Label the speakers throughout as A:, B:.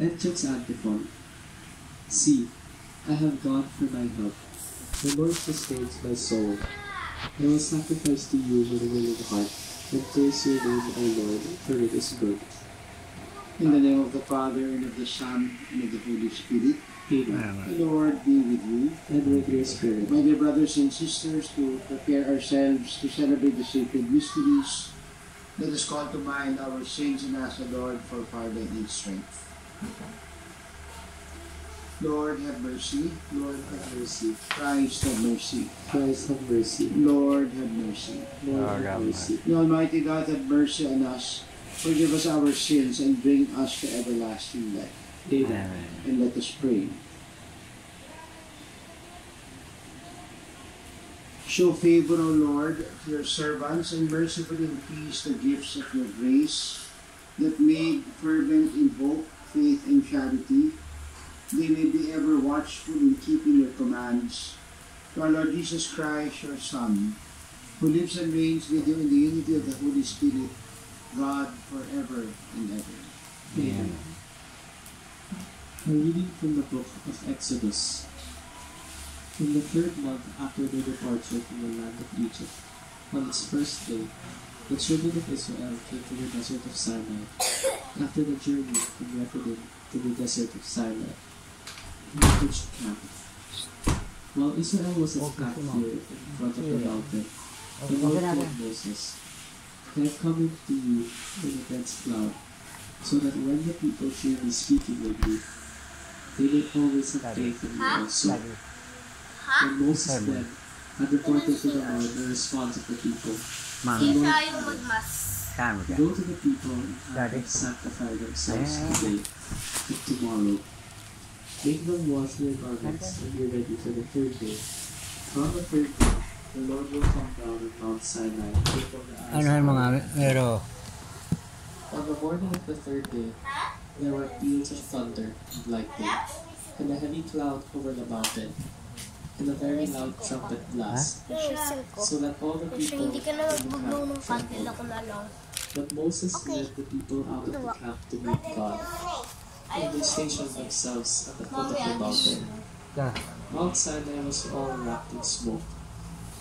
A: Entrance antiphon. See, I have God for my help. The Lord sustains my soul. I will sacrifice to you with a willing heart, and praise your name, O Lord, for it is good.
B: In the name of the Father, and of the Son, and of the Holy Spirit.
A: Amen.
B: The Lord be with you.
A: And with your spirit.
B: My dear brothers and sisters, to prepare ourselves to celebrate the sacred mysteries, let us call to mind our saints and ask the Lord for pardon and strength. Lord, have mercy.
A: Lord, have mercy.
B: Christ, have mercy.
A: Christ, have mercy.
B: Lord, have mercy.
A: Lord, ah, have mercy.
B: The Almighty God, have mercy on us. Forgive us our sins and bring us to everlasting life.
A: Amen.
B: And let us pray. Show favor, O Lord, to your servants, and mercifully increase the gifts of your grace, that made fervent in hope, faith, and charity, they may be ever watchful in keeping your commands. To our Lord Jesus Christ, your Son, who lives and reigns with you in the unity of the Holy Spirit, God, forever and ever.
A: Amen. A reading from the book of Exodus. In the third month after their departure from the land of Egypt, on its first day, the children of Israel came to the desert of Sinai, after the journey from Rephidim to the desert of Sinai. They pitched camp. While Israel was at camp here in front of the mountain, the Lord told Moses, I have come into you in a dense cloud, so that when the people hear me speaking with you, they may always have faith in me also. When Moses then had reported to the Lord the response of the people, the
C: Hindi
A: Lord
C: tayo
A: added,
C: magmas.
A: Go to the people and have them sanctify themselves today and tomorrow. Make them wash their garments and be ready for the third day. On the third day, the Lord will come down on Mount Sinai before the eyes
D: Ano
A: of
D: yung
A: all
D: mga pero
A: On the morning of the third day, there were peals of thunder and lightning, and a heavy cloud over the mountain, and a very loud trumpet blast, so that all the people
C: hindi ka na
A: in the camp
C: candle
A: trembled.
C: ako na lang.
A: But Moses led the people out of the camp to meet God, and they stationed themselves at the foot of the mountain.
D: ka.
A: Mount Sinai was all wrapped in smoke,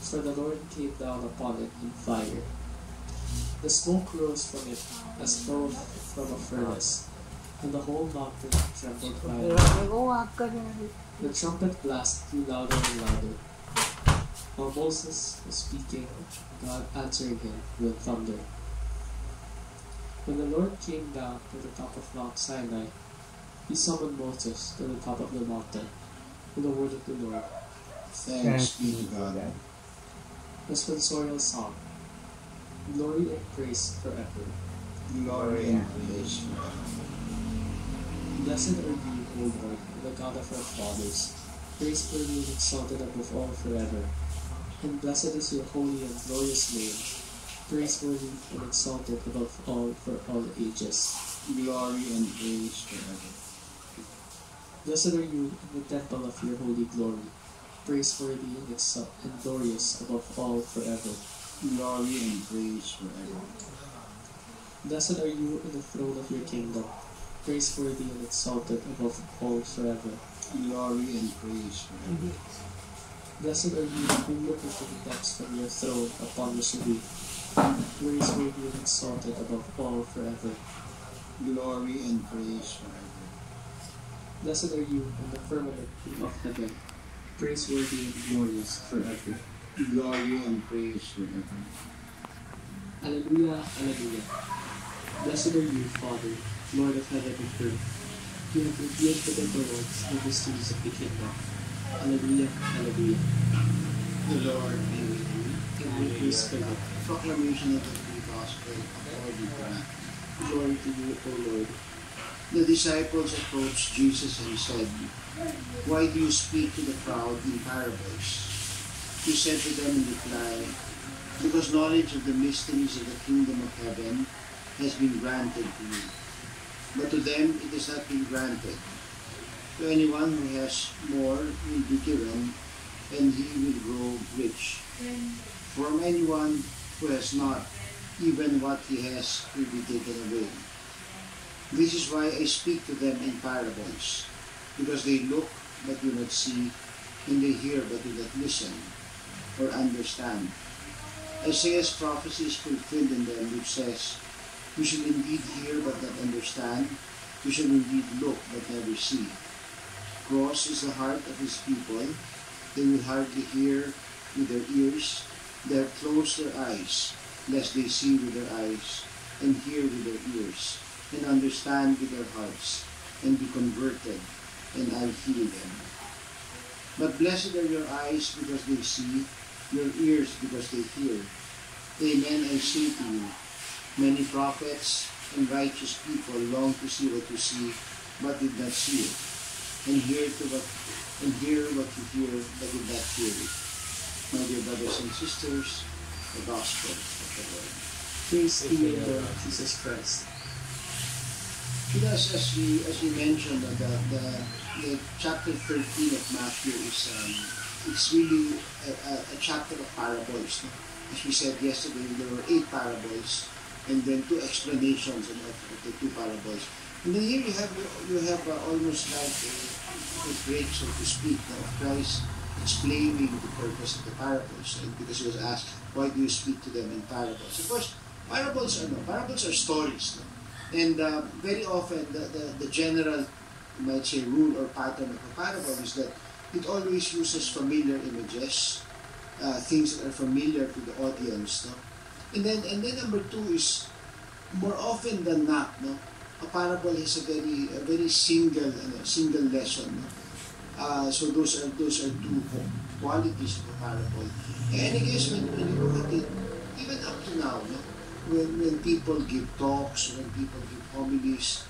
A: for the Lord came down upon it in fire. The smoke rose from it as though from a furnace, and the whole mountain trembled violently. The trumpet blast grew louder and louder. While Moses was speaking, God answered him with thunder. When the Lord came down to the top of Mount Sinai, he summoned Moses to the top of the mountain with the word of the Lord.
B: Thanks be to God.
A: Responsorial song. Glory and praise forever.
B: Glory and praise forever.
A: Blessed are you, O Lord, the God of our fathers, praiseworthy and exalted above all forever. And blessed is your holy and glorious name, praiseworthy and exalted above all for all ages.
B: Glory and praise forever.
A: Blessed are you in the temple of your holy glory, praiseworthy and, exalt- and glorious above all forever.
B: Glory and praise forever.
A: Blessed are you in the throne of your kingdom, praiseworthy mm-hmm. and exalted above all forever.
B: Glory and praise forever.
A: Blessed are you who look into the depths from your throne upon your cherub, praiseworthy and exalted above all forever.
B: Glory and praise forever.
A: Blessed are you in the firmament of heaven, praiseworthy and glorious forever.
B: Glory and praise forever.
A: Alleluia, Alleluia. Blessed are you, Father, Lord of heaven and earth. You have revealed to the worlds the mysteries of the kingdom. Alleluia, Alleluia.
B: The Lord be with you.
A: And with your spirit,
B: Proclamation of the Holy Gospel according to Matthew.
A: glory to you, O Lord.
B: The disciples approached Jesus and said, Why do you speak to the crowd in parables? He said to them in reply, Because knowledge of the mysteries of the kingdom of heaven has been granted to you. But to them it has not been granted. To anyone who has more will be given, and he will grow rich. From anyone who has not, even what he has will be taken away. This is why I speak to them in parables, because they look but do not see, and they hear but do not listen or understand. Isaiah's prophecy is fulfilled in them, which says, You should indeed hear but not understand, you should indeed look but never see. Cross is the heart of his people. They will hardly hear with their ears, they have closed their eyes, lest they see with their eyes, and hear with their ears, and understand with their hearts, and be converted, and I'll heal them. But blessed are your eyes because they see, your ears because they hear. Amen, I say to you, many prophets and righteous people long to see what you see, but did not see it, and hear to what and hear what you hear, but did not hear it. My dear brothers and sisters, the gospel of the Lord.
A: Praise to you, Lord Jesus Christ.
B: You as, as we as we mentioned, uh, the, the the chapter thirteen of Matthew is um, it's really a, a, a chapter of parables. As we said yesterday, there were eight parables, and then two explanations of the two parables. And then here you have you have uh, almost like a, a break, so to speak, of Christ explaining the purpose of the parables, and because he was asked, why do you speak to them in parables? Of course, parables are no, parables are stories. No? And uh, very often, the, the, the general, you might say, rule or pattern of a parable is that it always uses familiar images, uh, things that are familiar to the audience. No? And then, and then number two is, more often than not, no, a parable is a very, a very single, ano, single lesson. No? Uh, so those are those are two qualities of a parable. And I guess when, when you look at it, even up to now, no, when, when people give talks, when people give homilies,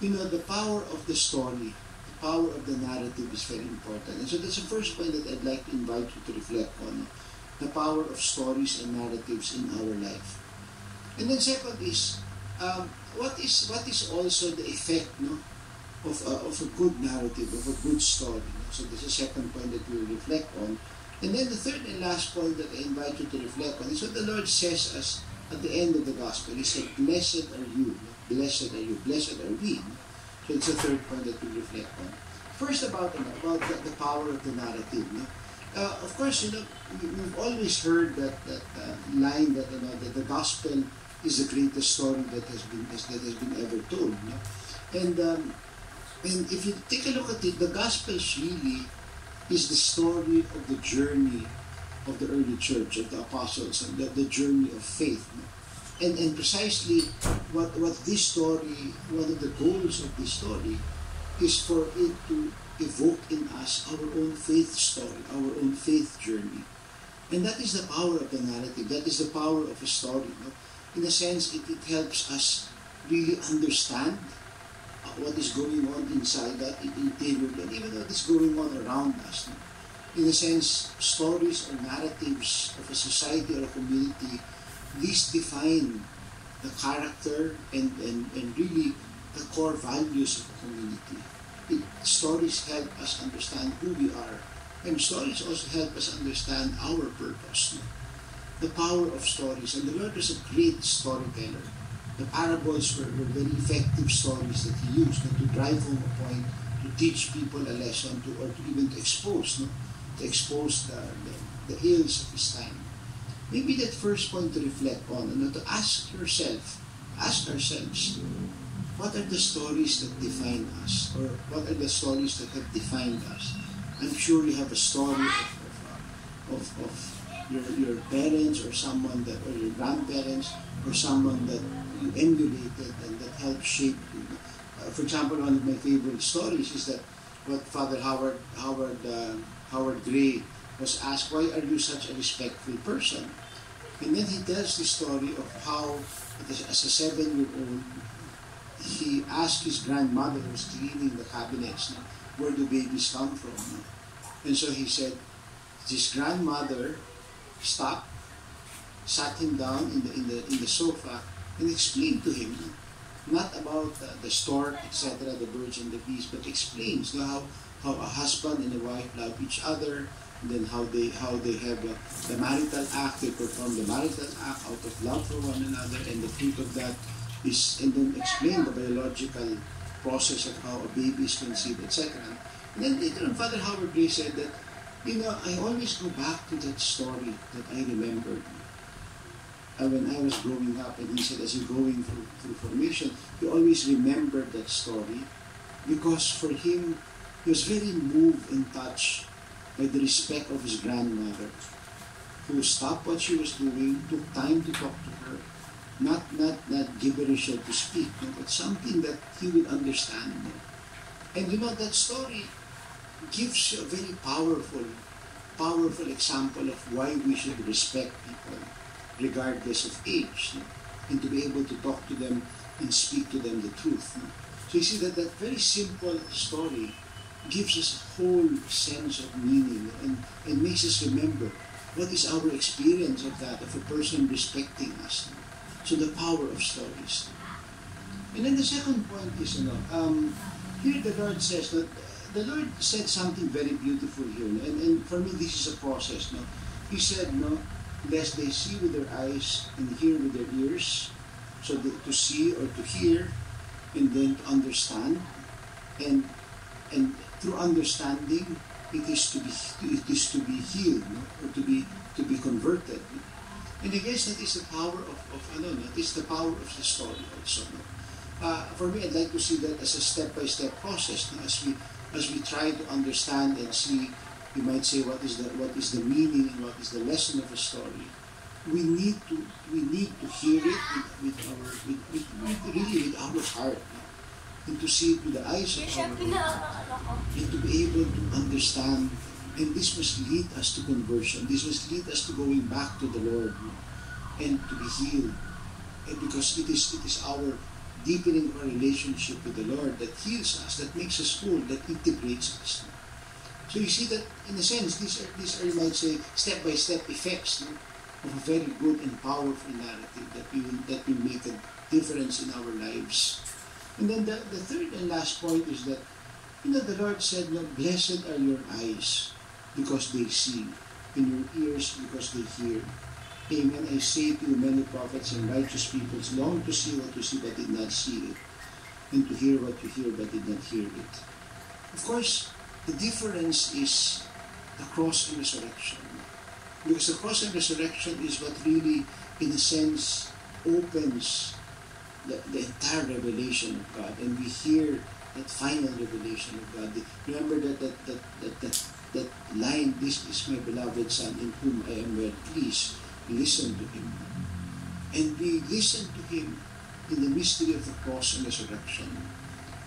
B: you know, the power of the story, the power of the narrative is very important. And so that's the first point that I'd like to invite you to reflect on, the power of stories and narratives in our life. And then second is, um, what is what is also the effect no, of, a, of a good narrative, of a good story. No? So this is second point that we will reflect on. And then the third and last point that I invite you to reflect on is what the Lord says us at the end of the gospel, he said, Blessed are you, blessed are you, blessed are we. So it's the third point that we reflect on. First about, about the, the power of the narrative. No? Uh, of course, you know, we, we've always heard that, that uh, line that, you know, that the gospel is the greatest story that has been that has been ever told. No? And um, and if you take a look at it, the gospel really is the story of the journey of the early church, of the apostles, and the, the journey of faith. And, and precisely what, what this story, one of the goals of this story, is for it to evoke in us our own faith story, our own faith journey. And that is the power of the narrative. That is the power of a story. No? In a sense, it, it helps us really understand what is going on inside that interior, and even what is going on around us. No? in a sense, stories or narratives of a society or a community, these define the character and, and, and really the core values of a community. Stories help us understand who we are, and stories also help us understand our purpose. The power of stories, and the Lord was a great storyteller. The parables were, were very effective stories that He used no? to drive home a point, to teach people a lesson, to, or to even to expose. No? to expose the, the, the ills of his time. Maybe that first point to reflect on, and to ask yourself, ask ourselves, what are the stories that define us, or what are the stories that have defined us? I'm sure you have a story of, of, of, of your, your parents or someone that, or your grandparents, or someone that you emulated and that helped shape you. Uh, for example, one of my favorite stories is that what Father Howard Howard uh, Howard Gray was asked, why are you such a respectful person? And then he tells the story of how, as a seven-year-old, he asked his grandmother who was cleaning the cabinets, where do babies come from? And so he said, his grandmother stopped, sat him down in the, in the, in the sofa, and explained to him, not about uh, the stork, etc., the birds and the bees, but explains how how a husband and a wife love each other, and then how they how they have uh, the marital act, they perform the marital act out of love for one another, and the fruit of that is and then explain the biological process of how a baby is conceived, etc. And then later on, Father Howard Gray said that, you know, I always go back to that story that I remembered when I was growing up. And he said, as you're going through, through formation, he always remembered that story because for him, he was very moved and touched by the respect of his grandmother, who stopped what she was doing, took time to talk to her, not not not gibberish so to speak, no, but something that he would understand. No? And you know that story gives a very powerful, powerful example of why we should respect people, regardless of age, no? and to be able to talk to them and speak to them the truth. No? So you see that that very simple story gives us a whole sense of meaning and, and makes us remember what is our experience of that, of a person respecting us. So the power of stories. And then the second point is, you know, um, here the Lord says that the Lord said something very beautiful here, and, and for me this is a process. No, He said, no, lest they see with their eyes and hear with their ears, so that to see or to hear, and then to understand, and and through understanding, it is to be it is to be healed, no? or to be to be converted. And I guess that is the power of, of ano, no? It is the power of the story also. No? Uh, for me, I'd like to see that as a step-by-step process. No? As we as we try to understand and see, you might say, what is the what is the meaning and what is the lesson of a story. We need to we need to hear it with, with our with, with, with really with our heart. No? And to see it with the eyes of our heart. And to be able to understand and this must lead us to conversion. This must lead us to going back to the Lord and to be healed. And because it is it is our deepening our relationship with the Lord that heals us, that makes us whole, that integrates us. So you see that in a sense, these are these are you might say step by step effects no, of a very good and powerful narrative that will that will make a difference in our lives. And then the, the third and last point is that you know the Lord said, no, blessed are your eyes because they see, in your ears because they hear. Amen. I say to you, many prophets and righteous people long to see what you see but did not see it, and to hear what you hear but did not hear it. Of course, the difference is the cross and resurrection. Because the cross and resurrection is what really, in a sense, opens the, the entire revelation of God. And we hear that final revelation of God. Remember that that, that, that, that that line, This is my beloved Son in whom I am well pleased. Listen to Him. And we listen to Him in the mystery of the cross and resurrection.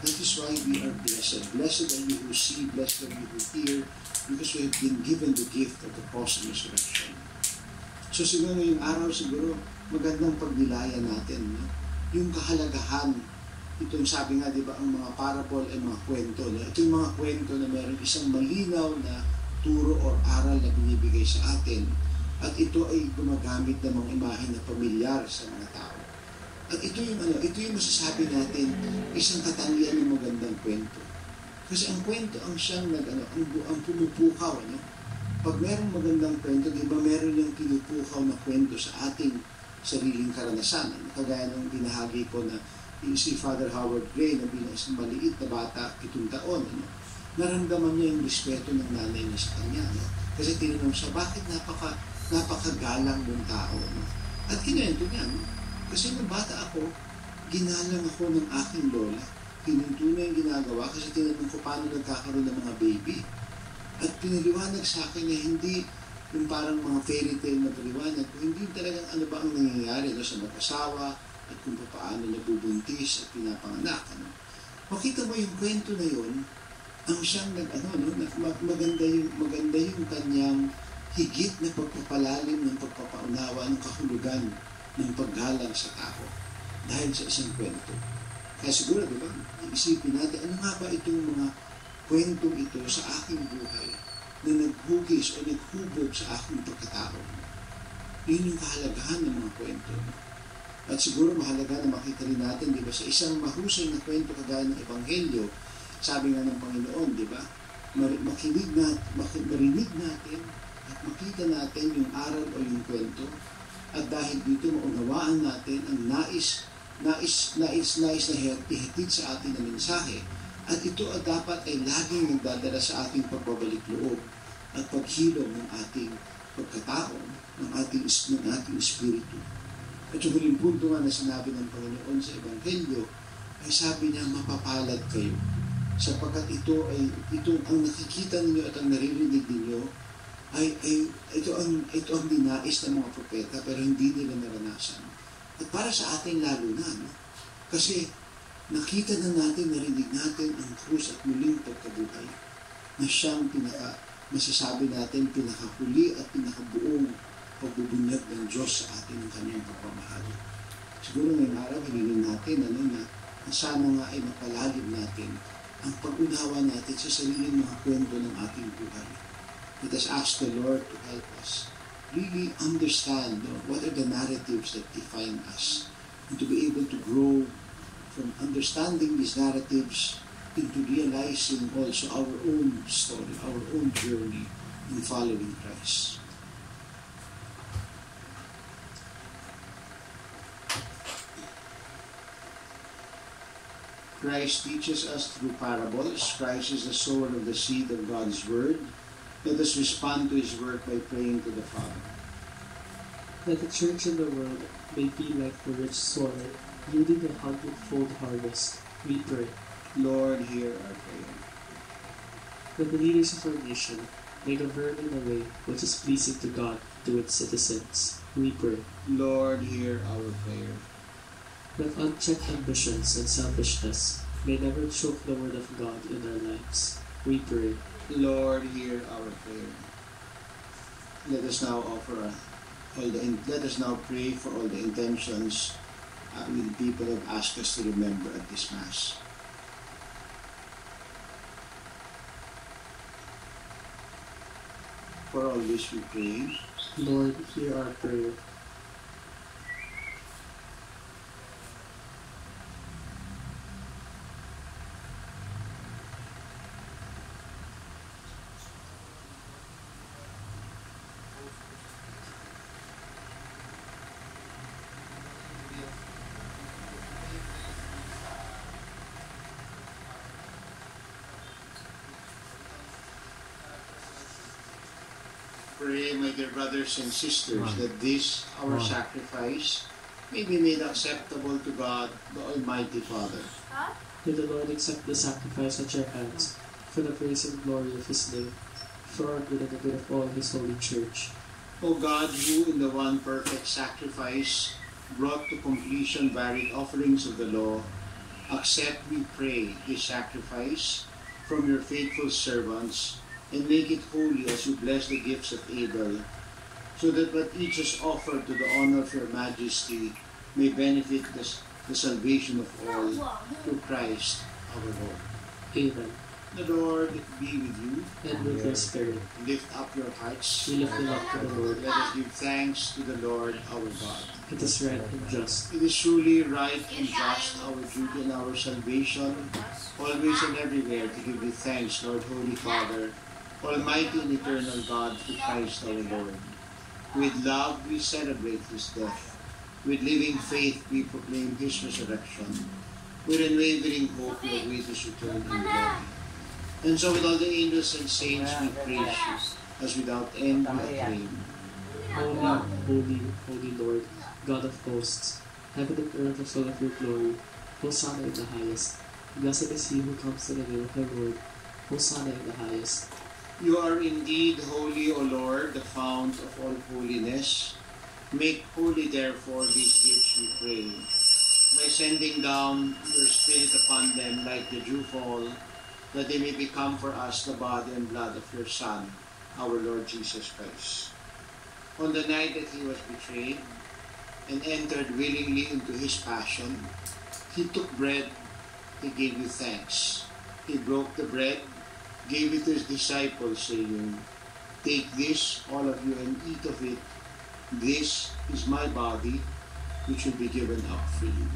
B: That is why we are blessed. Blessed are you who see, blessed are you who hear, because we have been given the gift of the cross and resurrection. So siguro yung araw siguro, magandang pagnilaya natin. No? Yung kahalagahan itong sabi nga, di ba, ang mga parable ay mga kwento. No? Ito yung mga kwento na meron isang malinaw na turo o aral na binibigay sa atin. At ito ay gumagamit ng mga imahe na pamilyar sa mga tao. At ito yung ano, ito yung masasabi natin, isang katangian ng magandang kwento. Kasi ang kwento ang siyang nag, ano, ang, ang pumupukaw, ano? Pag merong magandang kwento, di ba meron yung pinupukaw na kwento sa ating sariling karanasan. Ano? Kagaya ng binahagi ko na si Father Howard Gray na bilang isang maliit na bata, itong taon, ano, naramdaman niya yung respeto ng nanay niya sa kanya. No? Kasi tinanong siya, bakit napaka, napakagalang ng tao? No? At kinuwento niya, no? kasi nung bata ako, ginalang ako ng aking lola. Pinunto na yung ginagawa kasi tinanong ko paano nagkakaroon ng mga baby. At pinaliwanag sa akin na hindi yung parang mga fairy tale na paliwanag, hindi talagang ano ba ang nangyayari no, sa mag-asawa, at kung paano nabubuntis at pinapanganak. Ano? Makita mo yung kwento na yun, ang siyang nag, ano, no, maganda yung, maganda yung kanyang higit na pagpapalalim ng pagpapaunawa ng kahulugan ng paggalang sa tao dahil sa isang kwento. Kaya siguro, di ba, isipin natin, ano nga ba itong mga kwentong ito sa aking buhay na naghugis o naghubog sa aking pagkatao. Yun yung kahalagahan ng mga kwento. At siguro mahalaga na makita rin natin, di ba, sa isang mahusay na kwento kagaya ng Ebanghelyo, sabi nga ng Panginoon, di ba, makinig na, marinig natin at makita natin yung aral o yung kwento at dahil dito maunawaan natin ang nais nais, nais, nais na ihatid sa atin na mensahe. At ito ay dapat ay laging nagdadala sa ating pagbabalik loob at paghilom ng ating pagkatao, ng ating, ng ating espiritu. At yung huling punto nga na sinabi ng Panginoon sa Ebanghelyo, ay sabi niya, mapapalad kayo. Sapagkat ito ay, ito ang nakikita ninyo at ang naririnig ninyo, ay, ay ito ang ito ang dinais ng mga propeta pero hindi nila naranasan. At para sa atin lalo na, no? Kasi nakita na natin, narinig natin ang krus at muling pagkabuhay na siyang pinaka, masasabi natin, pinakahuli at pinakabuong pagbubunyag ng Diyos sa atin ng kanyang pagmamahal. Siguro ngayong araw, hilingin natin ano, na, na sana nga ay mapalalim natin ang pag-unawa natin sa sariling mga kwento ng ating buhay. Let us ask the Lord to help us really understand no, what are the narratives that define us and to be able to grow from understanding these narratives into realizing also our own story, our own journey in following Christ. Christ teaches us through parables. Christ is the sower of the seed of God's word. Let us respond to his work by praying to the Father.
A: That the church in the world may be like the rich soil, yielding a hundredfold harvest, we pray.
B: Lord, hear our prayer.
A: That the leaders of our nation may govern in a way which is pleasing to God to its citizens, we pray.
B: Lord, hear our prayer.
A: That unchecked ambitions and selfishness may never choke the word of God in our lives, we pray.
B: Lord, hear our prayer. Let us now offer all the let us now pray for all the intentions uh, with people have asked us to remember at this mass. For all this we pray.
A: Lord, hear our prayer.
B: Pray, my dear brothers and sisters, that this, our sacrifice, may be made acceptable to God, the Almighty Father.
A: May the Lord accept the sacrifice at your hands for the praise and glory of His name, for our good and the good of all His holy church.
B: O God, who in the one perfect sacrifice brought to completion varied offerings of the law, accept, we pray, this sacrifice from your faithful servants, and make it holy as you bless the gifts of Abel, so that what each has offered to the honor of your majesty may benefit the, the salvation of all through Christ our Lord.
A: Amen.
B: The Lord be with you.
A: And with your spirit,
B: Lift up your hearts.
A: we lift them up to the Lord.
B: Let us give thanks to the Lord our God.
A: It is right and just.
B: It is truly right and just, our duty and our salvation, always and everywhere to give you thanks, Lord Holy Father, Almighty and eternal God, through Christ our Lord. With love we celebrate His death. With living faith we proclaim His resurrection. With unwavering hope we await His return in glory. And so with all the angels and saints we praise you, as without end we acclaim.
A: Holy, holy, holy Lord, God of hosts, heaven and earth are full of your glory. Hosanna in the highest. Blessed is he who comes in the name of the Lord. Hosanna in the highest.
B: You are indeed holy, O Lord, the fount of all holiness. Make holy, therefore, these gifts, we pray, by sending down your Spirit upon them like the dewfall, that they may become for us the body and blood of your Son, our Lord Jesus Christ. On the night that he was betrayed and entered willingly into his passion, he took bread, he gave you thanks. He broke the bread, gave it to his disciples, saying, Take this, all of you, and eat of it. This is my body, which will be given up for you.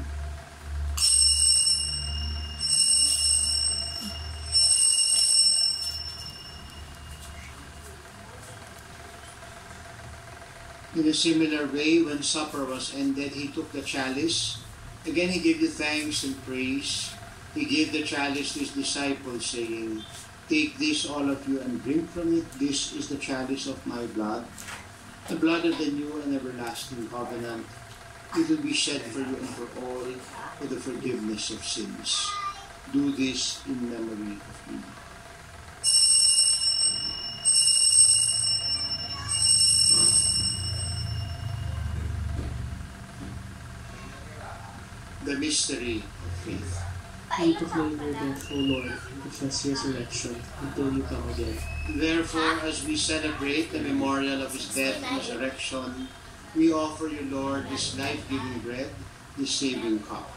B: In a similar way, when supper was ended, he took the chalice, Again he gave the thanks and praise. He gave the chalice to his disciples, saying, Take this, all of you, and drink from it. This is the chalice of my blood, the blood of the new and everlasting covenant. It will be shed for you and for all for the forgiveness of sins. Do this in memory of me. The mystery of faith.
A: We proclaim your death, O Lord, and confess your resurrection until you come again.
B: Therefore, as we celebrate the memorial of his death and resurrection, we offer you, Lord, this life-giving bread, this saving cup.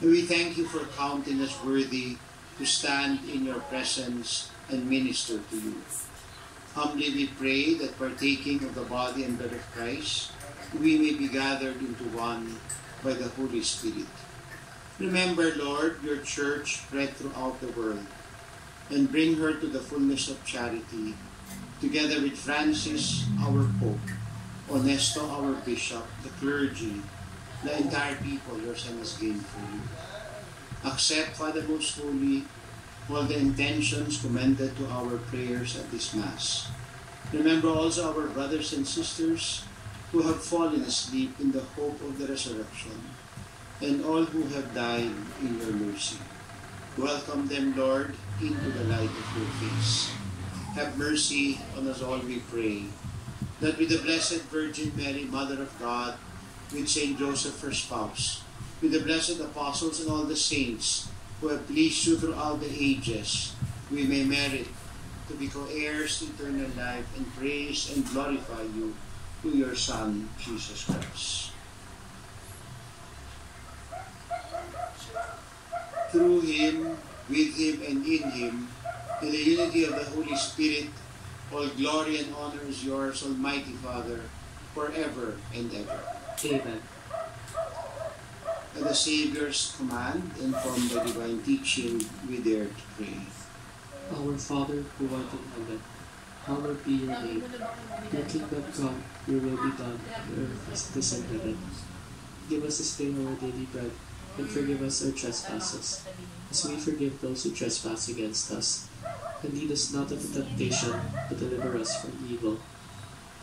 B: And we thank you for counting us worthy to stand in your presence and minister to you. Humbly we pray that partaking of the body and blood of Christ, we may be gathered into one by the Holy Spirit. Remember, Lord, your church spread throughout the world, and bring her to the fullness of charity, together with Francis, our Pope, Honesto, our Bishop, the clergy, the entire people your Son has gained for you. Accept, Father Most Holy, all the intentions commended to our prayers at this Mass. Remember also our brothers and sisters who have fallen asleep in the hope of the resurrection, and all who have died in your mercy. Welcome them, Lord, into the light of your face. Have mercy on us all, we pray, that with the Blessed Virgin Mary, Mother of God, with Saint Joseph, her spouse, with the blessed apostles and all the saints who have pleased you throughout the ages, we may merit to be co-heirs to eternal life and praise and glorify you through your Son, Jesus Christ. Through him, with him, and in him, in the unity of the Holy Spirit, all glory and honor is yours, Almighty Father, forever and ever.
A: Amen.
B: At the Savior's command, and from the divine teaching, we dare to pray.
A: Our Father who art in heaven, hallowed be your name. Your kingdom come, your will be done, on earth as it is in heaven. Give us this day our daily bread, and forgive us our trespasses, as we forgive those who trespass against us. And lead us not into temptation, but deliver us from evil.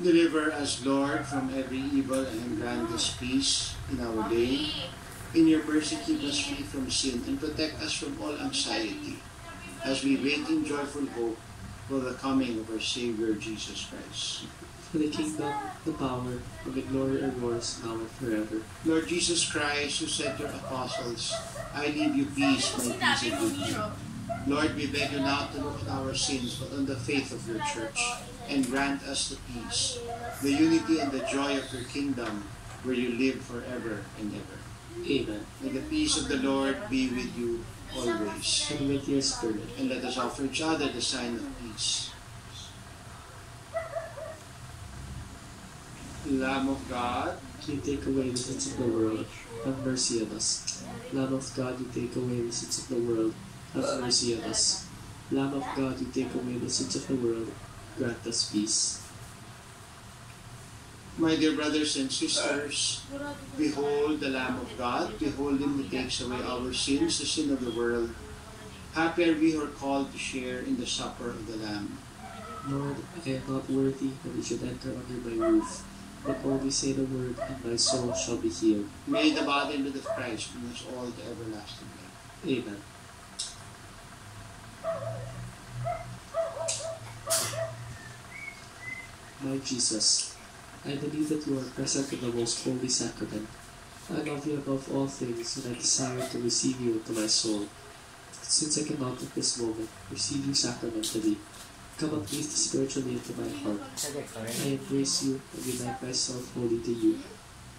B: Deliver us, Lord, from every evil and grant us peace in our day. In your mercy, keep us free from sin and protect us from all anxiety as we wait in joyful hope for the coming of our Savior Jesus Christ.
A: For the kingdom, the power, and the glory are yours now and forever.
B: Lord Jesus Christ, who said to your apostles, I leave you peace, my peace I give you. Lord, we beg you not to look on our sins, but on the faith of your church, and grant us the peace, the unity and the joy of your kingdom, where you live forever and ever.
A: Amen.
B: May the peace of the Lord be with you always.
A: And with your spirit.
B: And let us offer each other the sign of peace. Lamb of God,
A: You take away the sins of the world, have mercy on us. Lamb of God, you take away the sins of the world, have mercy on us. Lamb of God, you take away the sins of the world, grant us peace.
B: my dear brothers and sisters, behold the Lamb of God, behold him who takes away our sins, the sin of the world. Happy are we who are called to share in the supper of the Lamb.
A: Lord, I am not worthy that you should enter under my roof, but only say the word, and my soul shall be healed.
B: May the body and blood of Christ bring us all to everlasting life.
A: Amen. My Jesus, I believe that you are present in the most holy sacrament. I love you above all things, and I desire to receive you into my soul. Since I cannot at this moment receive you sacramentally, come at least spiritually into my heart. I embrace you and unite myself wholly to you.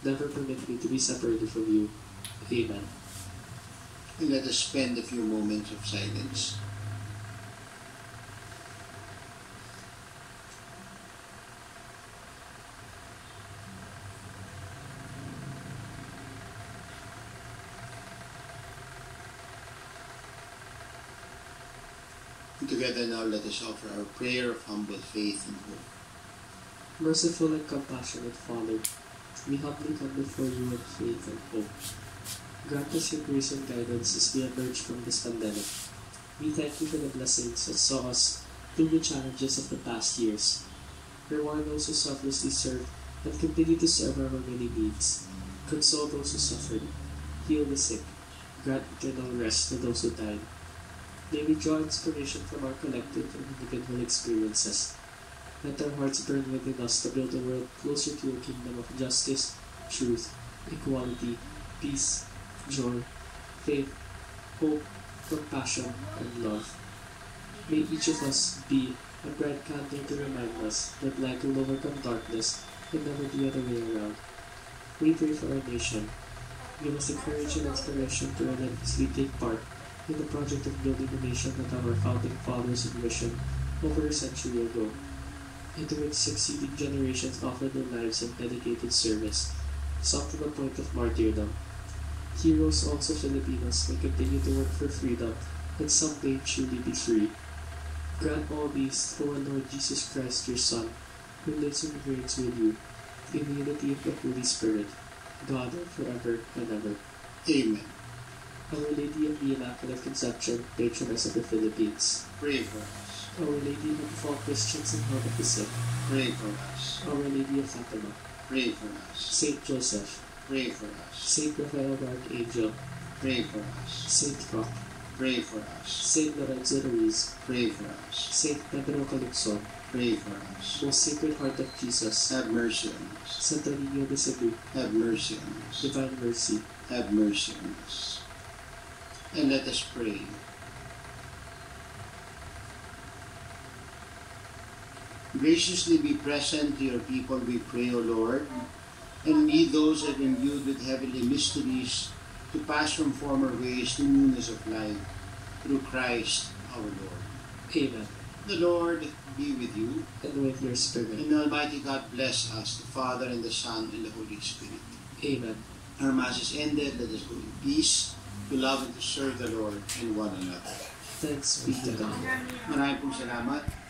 A: Never permit me to be separated from you. Amen.
B: Let us spend a few moments of silence. Together now let us offer our prayer of humble faith and hope.
A: Merciful and compassionate Father, we humbly come before you in faith and hope. Grant us your grace and guidance as we emerge from this pandemic. We thank you for the blessings that saw us through the challenges of the past years. Reward those who selflessly served and continue to serve our many needs. Console those who suffered. Heal the sick. Grant eternal rest to those who died. May we draw inspiration from our collective and individual experiences. Let our hearts burn within us to build a world closer to a kingdom of justice, truth, equality, peace, joy, faith, hope, compassion, and love. May each of us be a bright candle to remind us that light will overcome darkness and never the other way around. We pray for our nation. Give us the courage and inspiration to relentlessly take part in the project of building the nation that our founding fathers envisioned over a century ago, into which succeeding generations offered their lives in dedicated service, some to the point of martyrdom. Heroes also Filipinos may continue to work for freedom and someday truly be free. Grant all these our Lord Jesus Christ, your Son, who lives and reigns with you, in the unity of the Holy Spirit, God forever and ever.
B: Amen.
A: Our Lady of the Immaculate Conception, Patroness of the Philippines.
B: Pray for us.
A: Our Lady of all Christians and help of the sick.
B: Pray for us.
A: Our Lady of Fatima.
B: Pray for us.
A: Saint Joseph.
B: Pray for us.
A: Saint Raphael the Archangel.
B: Pray for us.
A: Saint Roch.
B: Pray for us.
A: Saint Lorenzo Ruiz.
B: Pray for us.
A: Saint Pedro Calungsod.
B: Pray for us.
A: Most Sacred Heart of Jesus.
B: Have mercy on us.
A: Santo Niño de Cebu.
B: Have mercy on us.
A: Divine Mercy.
B: Have mercy on us. And let us pray. Graciously be present to your people, we pray, O Lord, and lead those that are imbued with heavenly mysteries to pass from former ways to newness of life through Christ our Lord.
A: Amen.
B: The Lord be with you,
A: And with your spirit.
B: and Almighty God bless us, the Father and the Son and the Holy Spirit.
A: Amen.
B: Our Mass is ended. Let us go in peace to love and to serve the Lord and one another.
A: Thanks be to God.
B: Maraming pong salamat.